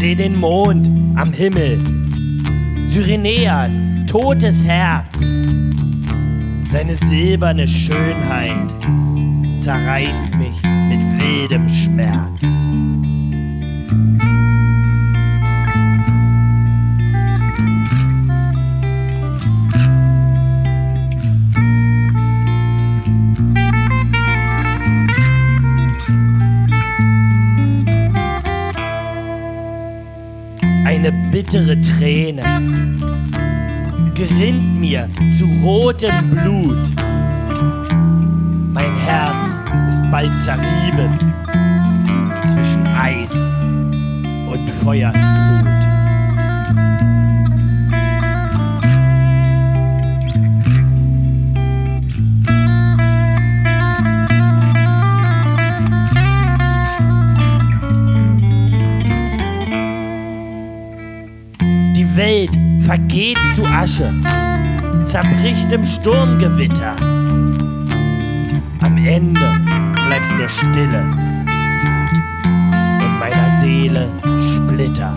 den Mond am Himmel. Syreneas totes Herz. Seine silberne Schönheit zerreißt mich mit wildem Schmerz. Eine bittere Träne gerinnt mir zu rotem Blut. Mein Herz ist bald zerrieben zwischen Eis und Feuersglut. Welt vergeht zu Asche, zerbricht im Sturmgewitter. Am Ende bleibt nur Stille in meiner Seele Splitter.